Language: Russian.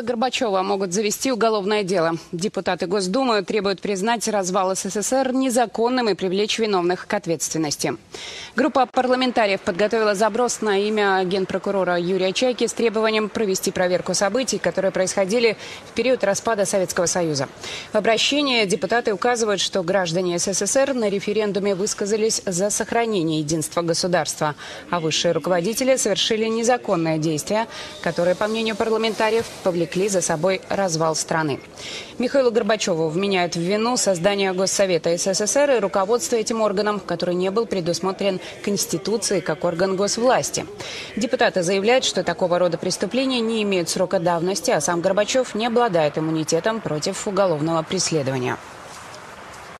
Михаила Горбачева могут завести уголовное дело. Депутаты Госдумы требуют признать развал СССР незаконным и привлечь виновных к ответственности. Группа парламентариев подготовила заброс на имя генпрокурора Юрия Чайки с требованием провести проверку событий, которые происходили в период распада Советского Союза. В обращении депутаты указывают, что граждане СССР на референдуме высказались за сохранение единства государства, а высшие руководители совершили незаконное действие, которое, по мнению парламентариев, повлекли за собой развал страны. Михаилу Горбачеву вменяют в вину создание Госсовета СССР и руководство этим органом, который не был предусмотрен Конституцией как орган госвласти. Депутаты заявляют, что такого рода преступления не имеют срока давности, а сам Горбачев не обладает иммунитетом против уголовного преследования.